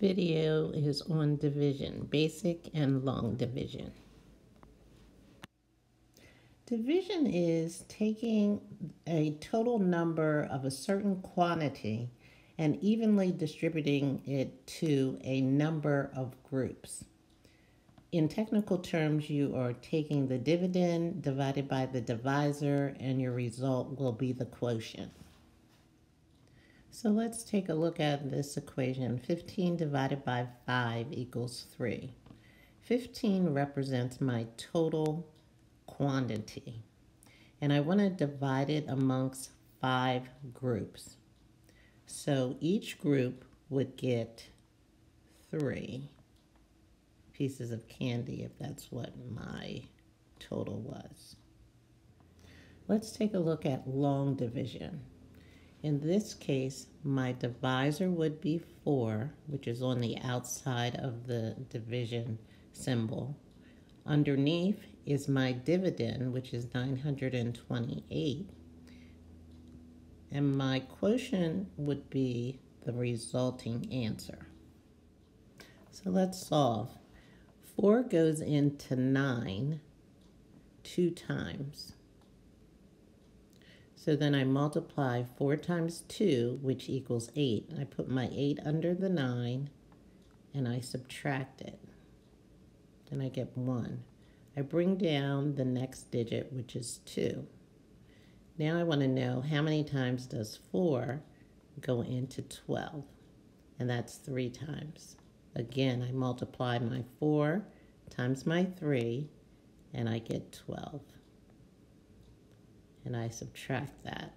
video is on division, basic and long division. Division is taking a total number of a certain quantity and evenly distributing it to a number of groups. In technical terms, you are taking the dividend divided by the divisor and your result will be the quotient. So let's take a look at this equation. 15 divided by 5 equals 3. 15 represents my total quantity. And I want to divide it amongst five groups. So each group would get three pieces of candy if that's what my total was. Let's take a look at long division. In this case, my divisor would be 4, which is on the outside of the division symbol. Underneath is my dividend, which is 928. And my quotient would be the resulting answer. So let's solve. 4 goes into 9 two times. So then I multiply 4 times 2, which equals 8. I put my 8 under the 9, and I subtract it. Then I get 1. I bring down the next digit, which is 2. Now I want to know how many times does 4 go into 12? And that's 3 times. Again, I multiply my 4 times my 3, and I get 12 and I subtract that.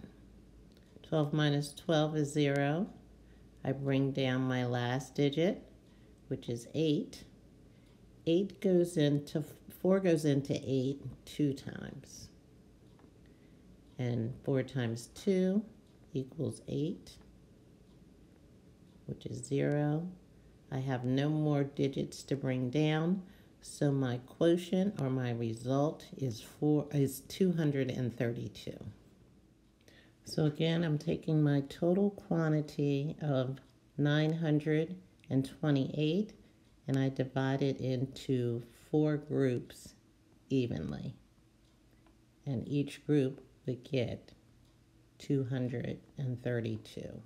12 minus 12 is 0. I bring down my last digit, which is 8. 8 goes into, 4 goes into 8 two times. And 4 times 2 equals 8, which is 0. I have no more digits to bring down, so my quotient or my result is four is 232. So again, I'm taking my total quantity of 928 and I divide it into four groups evenly. And each group would get 232.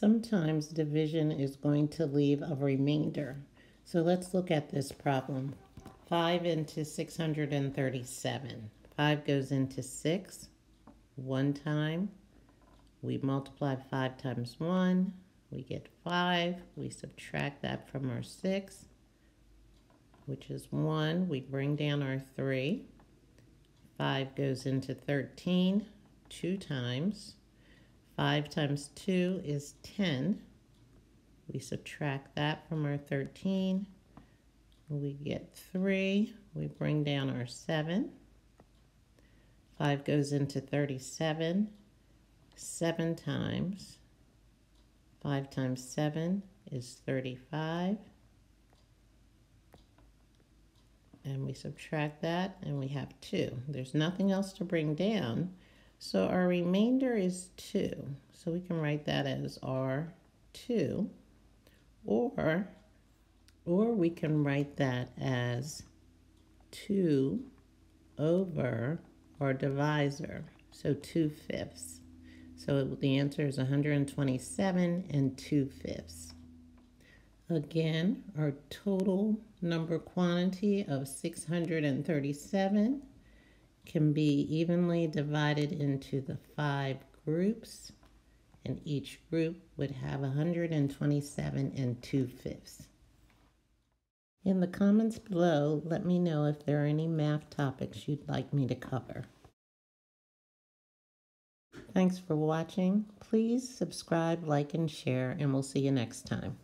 Sometimes division is going to leave a remainder. So let's look at this problem. 5 into 637. 5 goes into 6 one time. We multiply 5 times 1. We get 5. We subtract that from our 6, which is 1. We bring down our 3. 5 goes into 13 two times. 5 times 2 is 10. We subtract that from our 13. We get 3. We bring down our 7. 5 goes into 37 7 times. 5 times 7 is 35. And we subtract that and we have 2. There's nothing else to bring down. So our remainder is 2. So we can write that as R2. Or, or we can write that as 2 over our divisor. So 2 fifths. So the answer is 127 and 2 fifths. Again, our total number quantity of 637 can be evenly divided into the five groups, and each group would have 127 and 2 fifths. In the comments below, let me know if there are any math topics you'd like me to cover. Thanks for watching. Please subscribe, like, and share, and we'll see you next time.